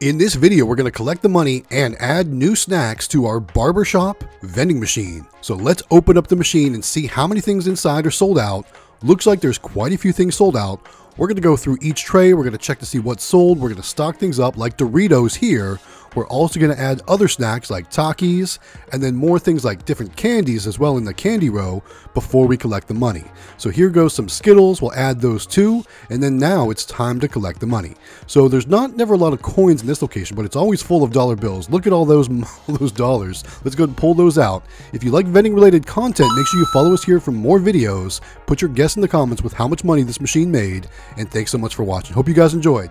In this video, we're going to collect the money and add new snacks to our barbershop vending machine. So let's open up the machine and see how many things inside are sold out. Looks like there's quite a few things sold out. We're going to go through each tray. We're going to check to see what's sold. We're going to stock things up like Doritos here we're also going to add other snacks like Takis and then more things like different candies as well in the candy row before we collect the money. So here goes some Skittles, we'll add those too, and then now it's time to collect the money. So there's not never a lot of coins in this location, but it's always full of dollar bills. Look at all those, all those dollars. Let's go and pull those out. If you like vending related content, make sure you follow us here for more videos. Put your guess in the comments with how much money this machine made, and thanks so much for watching. Hope you guys enjoyed.